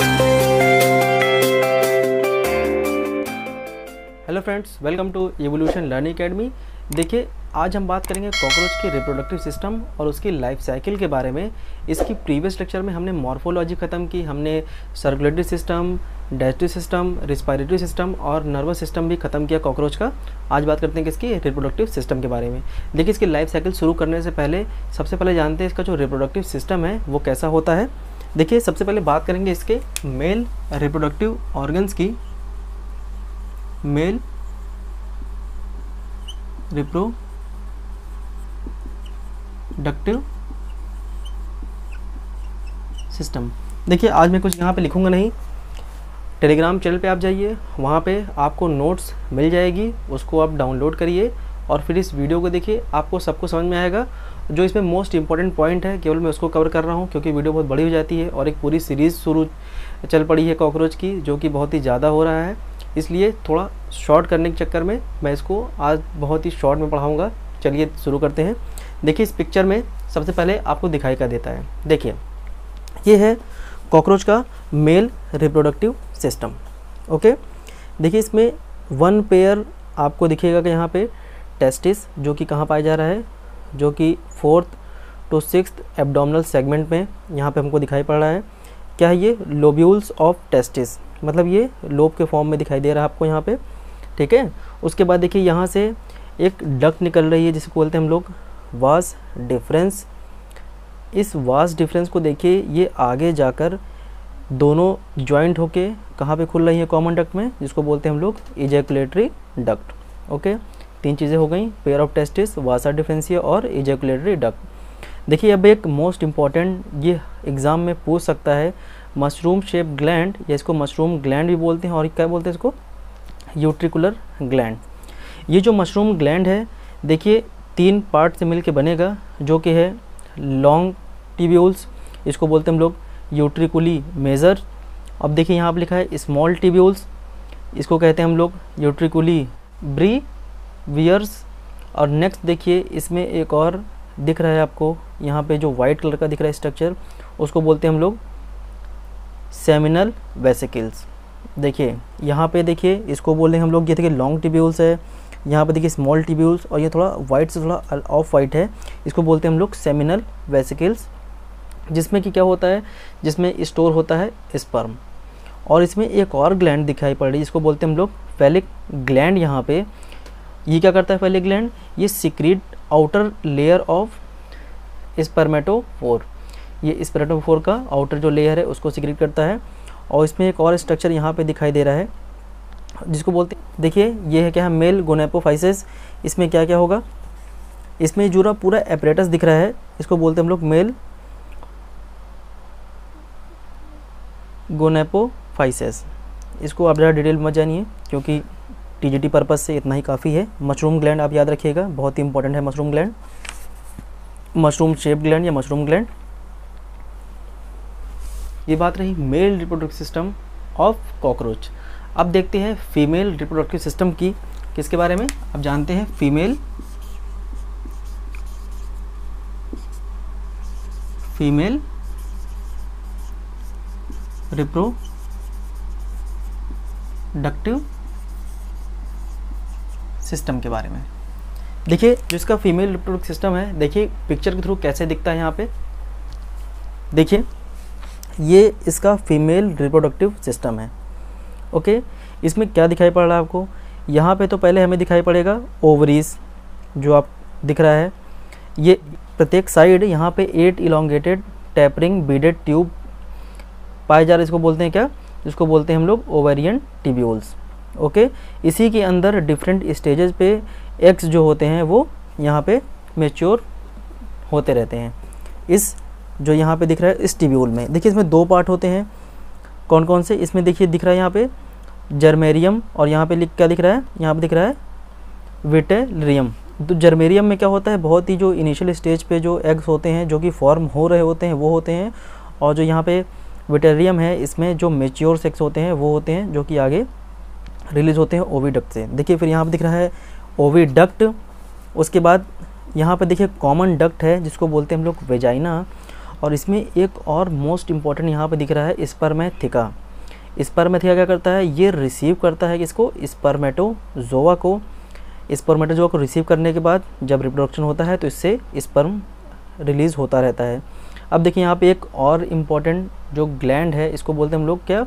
Hello friends welcome to evolution learning academy देखिए, आज हम बात करेंगे कॉकरोच के रिप्रोडक्टिव सिस्टम और उसकी लाइफ साइकिल के बारे में। इसकी प्रीवियस लेक्चर में हमने मॉर्फोलॉजी ख़त्म की, हमने circulatory system digestive system respiratory system और नर्वस सिस्टम भी ख़त्म किया कॉकरोच का। आज बात करते हैं कि इसकी रिप्रोडक्टिव सिस्टम के बारे में। देखिए, इसकी लाइफ साइकिल शुरू करने से पहले, सबसे पहले जानते हैं इसका जो रिप्रोडक्टिव सिस्टम है, वो कैसा होता है। देखिए, सबसे पहले बात करेंगे इसके मेल रिप्रोडक्टिव ऑर्गन्स की। Male reproductive system. देखिए, आज मैं कुछ यहाँ पे लिखूँगा नहीं। टेलीग्राम चैनल पे आप जाइए, वहाँ पे आपको नोट्स मिल जाएगी, उसको आप डाउनलोड करिए और फिर इस वीडियो को देखिए, आपको सबको समझ में आएगा। जो इसमें मोस्ट इंपॉर्टेंट पॉइंट है, केवल मैं उसको कवर कर रहा हूँ क्योंकि वीडियो बहुत बड़ी हो जाती है और एक पूरी सीरीज़ शुरू चल पड़ी है कॉकरोच की, जो कि बहुत ही ज़्यादा हो रहा है। इसलिए थोड़ा शॉर्ट करने के चक्कर में मैं इसको आज बहुत ही शॉर्ट में पढ़ाऊँगा। चलिए शुरू करते हैं। देखिए इस पिक्चर में सबसे पहले आपको दिखाई का देता है। देखिए, ये है कॉकरोच का मेल रिप्रोडक्टिव सिस्टम ओके देखिए इसमें वन पेयर आपको दिखेगा कि यहाँ पे टेस्टिस जो कि कहाँ पाया जा रहा है? जो कि fourth to six abdominal segment में यहाँ पे हमको दिखाई पड़ रहा है। क्या है ये? Lobules of testis. मतलब ये लोब के फॉर्म में दिखाई दे रहा है आपको यहाँ पे। ठीक है? उसके बाद देखिए यहाँ से एक डक निकल रही है जिसे बोलते हैं हम लोग वास डिफरेंस। इस वास डिफरेंस को देखिए, ये आगे जाकर दोनों ज्वाइंट होके कहाँ पे खुल रही है कॉमन डक्ट में, जिसको बोलते हैं हम लोग इजैकुलेटरी डक्ट। ओके? तीन चीज़ें हो गई pair of testis vasa deferentia और इजैकुलेटरी डक्ट देखिए, अब एक मोस्ट इंपॉर्टेंट ये एग्ज़ाम में पूछ सकता है मशरूम शेप ग्लैंड या इसको मशरूम ग्लैंड भी बोलते हैं और क्या बोलते हैं इसको? यूट्रिकुलर ग्लैंड ये जो मशरूम ग्लैंड है, देखिए, तीन पार्ट से मिलके बनेगा, जो कि है लॉन्ग टिब्यूल्स इसको बोलते हैं हम लोग यूट्रिकुली मेज़र अब देखिए, यहाँ पर लिखा है स्मॉल टिब्यूल्स इसको कहते हैं हम लोग यूट्रिकुली ब्री वियर्स और नेक्स्ट देखिए, इसमें एक और दिख रहा है आपको। यहाँ पे जो वाइट कलर का दिख रहा है स्ट्रक्चर उसको बोलते हैं हम लोग सेमिनल वेसिकल्स देखिए, यहाँ पे देखिए, इसको बोल रहे हैं हम लोग, ये देखिए लॉन्ग टिब्यूल्स है। यहाँ पे देखिए स्मॉल टिब्यूल्स और ये थोड़ा वाइट से थोड़ा ऑफ़ वाइट है। इसको बोलते हैं हम लोग सेमिनल वेसिकल्स जिसमें कि क्या होता है, जिसमें स्टोर होता है स्पर्म और इसमें एक और ग्लैंड दिखाई पड़ रही है जिसको बोलते हैं हम लोग फेलिक ग्लैंड यहाँ पे। ये क्या करता है फेलिक ग्लैंड ये secrete outer layer of spermatophore ये स्पेरेटोफोर का आउटर जो लेयर है, उसको सिक्रेट करता है। और इसमें एक और स्ट्रक्चर यहाँ पे दिखाई दे रहा है, जिसको बोलते देखिए, ये है क्या है मेल गोनेपोफाइसिस इसमें क्या क्या होगा? इसमें जुड़ा पूरा एपरेटस दिख रहा है, इसको बोलते हैं हम लोग मेल गोनेपोफाइसिस इसको आप ज़्यादा डिटेल मत जानिए, क्योंकि टीजीटी पर्पज़ से इतना ही काफ़ी है। मशरूम ग्लैंड आप याद रखिएगा, बहुत ही इंपॉर्टेंट है mushroom gland mushroom shape gland या मशरूम ग्लैंड ये बात रही male reproductive system of cockroach अब देखते हैं फीमेल रिप्रोडक्टिव सिस्टम की किसके बारे में। अब जानते हैं फीमेल फीमेल रिप्रोडक्टिव सिस्टम के बारे में। देखिए, जो इसका फीमेल रिप्रोडक्ट सिस्टम है, देखिए पिक्चर के थ्रू कैसे दिखता है यहाँ पे। देखिए, ये इसका फीमेल रिप्रोडक्टिव सिस्टम है। ओके इसमें क्या दिखाई पड़ रहा है आपको? यहाँ पे तो पहले हमें दिखाई पड़ेगा ओवरीज जो आप दिख रहा है। ये प्रत्येक साइड यहाँ पे eight elongated tapering beaded tube पाए जा रहे इसको बोलते हैं क्या? जिसको बोलते हैं हम लोग ओवेरियन टिब्यूल्स ओके? इसी के अंदर डिफरेंट स्टेजेस पे एक्स जो होते हैं, वो यहाँ पे मेच्योर होते रहते हैं। इस जो यहाँ पे दिख रहा है, इस टिब्यूल में। देखिए, इसमें दो पार्ट होते हैं। कौन कौन से? इसमें देखिए, दिख रहा है यहाँ पे जर्मेरियम और यहाँ पे लिख, क्या दिख रहा है? यहाँ पे दिख रहा है विटेरियम तो जर्मेरियम में क्या होता है? बहुत ही जो इनिशियल स्टेज पे जो एग्स होते हैं, जो कि फॉर्म हो रहे होते हैं, वो होते हैं। और जो यहाँ पे विटेरियम है, इसमें जो मेच्योर सेक्स होते हैं, वो होते हैं, जो कि आगे रिलीज़ होते हैं ओवीडक्ट से। देखिए, फिर यहाँ पर दिख रहा है ओवीडक्ट उसके बाद यहाँ पर देखिए, कॉमन डक्ट है, जिसको बोलते हैं हम लोग वेजाइना। और इसमें एक और मोस्ट इंपॉर्टेंट यहाँ पर दिख रहा है स्पर्मेथिका। स्पर्मेथिका क्या करता है? ये रिसीव करता है किसको? स्पर्मेटोजोआ को स्पर्मेटोजोआ को रिसीव करने के बाद जब रिप्रोडक्शन होता है तो इससे स्पर्म रिलीज़ होता रहता है। अब देखिए, यहाँ पे एक और इंपॉर्टेंट जो ग्लैंड है, इसको बोलते हैं हम लोग क्या?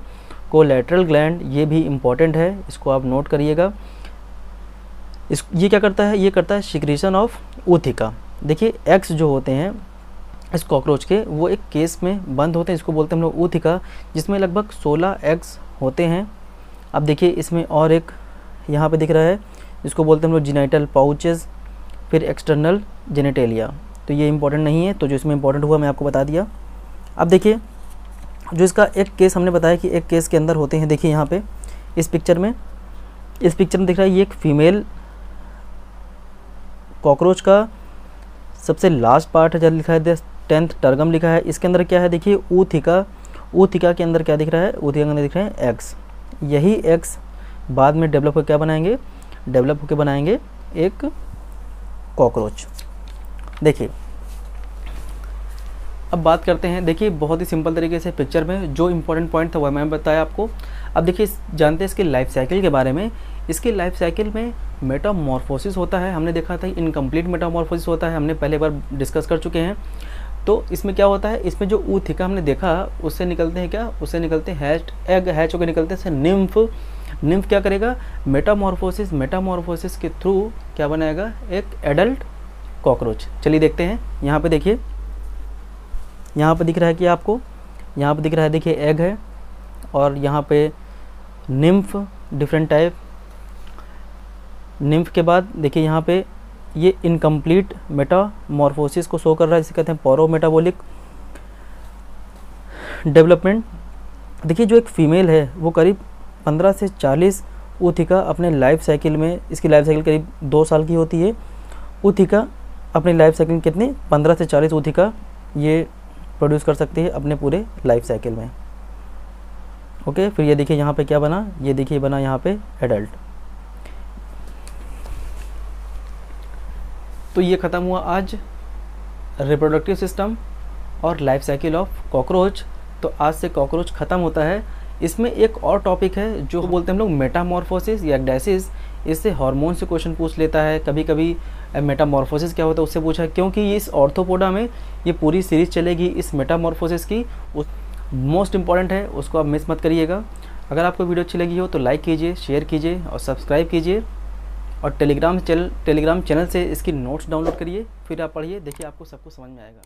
कोलेट्रल ग्लैंड ये भी इंपॉर्टेंट है, इसको आप नोट करिएगा। इस, ये क्या करता है? ये करता है सिक्रीशन ऑफ़ ओथिका देखिए एक्स जो होते हैं, इस कॉकरोच के, वो एक केस में बंद होते हैं, इसको बोलते हैं हम लोग ऊथिका जिसमें लगभग 16 एग्स होते हैं। अब देखिए, इसमें और एक यहाँ पे दिख रहा है, इसको बोलते हैं हम लोग जिनाइटल पाउचेस फिर एक्सटर्नल जेनेटेलिया तो ये इंपॉर्टेंट नहीं है तो जो इसमें इंपॉर्टेंट हुआ, मैं आपको बता दिया। अब देखिए जो इसका एक केस हमने बताया कि एक केस के अंदर होते हैं, देखिए यहाँ पे, इस पिक्चर में। इस पिक्चर में दिख रहा है, ये एक फीमेल कॉकरोच का सबसे लास्ट पार्ट है जब लिखा है टेंथ टर्गम लिखा है। इसके अंदर क्या है, देखिए ऊथिका ऊथिका के अंदर क्या दिख रहा है ऊथिका के अंदर दिख रहे हैं एक्स यही एक्स बाद में डेवलप होकर क्या बनाएँगे? डेवलप होकर बनाएँगे एक कॉकरोच देखिए अब बात करते हैं, देखिए, बहुत ही सिंपल तरीके से पिक्चर में जो इम्पोर्टेंट पॉइंट था वह मैंने बताया आपको। अब देखिए, जानते हैं इसके लाइफ साइकिल के बारे में। इसकी लाइफ साइकिल में मेटामॉर्फोसिस होता है। हमने देखा था इनकम्प्लीट मेटामॉर्फोसिस होता है। हमने पहले बार डिस्कस कर चुके हैं। तो इसमें क्या होता है? इसमें जो ऊथिका हमने देखा, उससे निकलते हैं क्या? उससे निकलते हैच एग हैच होकर निकलते हैं निम्फ निम्फ क्या करेगा? मेटामॉर्फोसिस मेटामॉर्फोसिस के थ्रू क्या बनाएगा? एक एडल्ट कॉकरोच चलिए देखते हैं। यहाँ पे देखिए। यहाँ पर दिख रहा है कि आपको, यहाँ पर दिख रहा है, देखिए एग है और यहाँ पे निम्फ डिफरेंट टाइप निम्फ के बाद, देखिए, यहाँ पे ये इनकम्प्लीट मेटामॉर्फोसिस को शो कर रहा है, जिसे कहते हैं पोरो मेटाबोलिक डेवलपमेंट देखिए, जो एक फ़ीमेल है, वो करीब 15 से 40 ऊथिका अपने लाइफ साइकिल में, इसकी लाइफ साइकिल करीब दो साल की होती है। ऊथिका अपनी लाइफ साइकिल कितनी? 15 से 40 ऊथिका ये प्रोड्यूस कर सकती है अपने पूरे लाइफ साइकिल में। ओके फिर ये देखिए यहाँ पे क्या बना? ये देखिए बना यहाँ पे एडल्ट तो ये ख़त्म हुआ आज रिप्रोडक्टिव सिस्टम और लाइफ साइकिल ऑफ़ कॉकरोच तो आज से कॉकरोच ख़त्म होता है। इसमें एक और टॉपिक है, जो बोलते हैं हम लोग मेटामॉर्फोसिस या डैसिस इससे हार्मोन से क्वेश्चन पूछ लेता है। कभी कभी मेटामॉर्फोसिस क्या होता है उससे पूछा क्योंकि इस ऑर्थोपोडा में ये पूरी सीरीज़ चलेगी इस मेटामॉर्फोसिस की। मोस्ट इंपॉर्टेंट है, उसको आप मिस मत करिएगा। अगर आपको वीडियो अच्छी लगी हो तो लाइक कीजिए शेयर कीजिए और सब्सक्राइब कीजिए। और टेलीग्राम चैनल टेलीग्राम चैनल से इसकी नोट्स डाउनलोड करिए, फिर आप पढ़िए, देखिए आपको सब कुछ समझ में आएगा।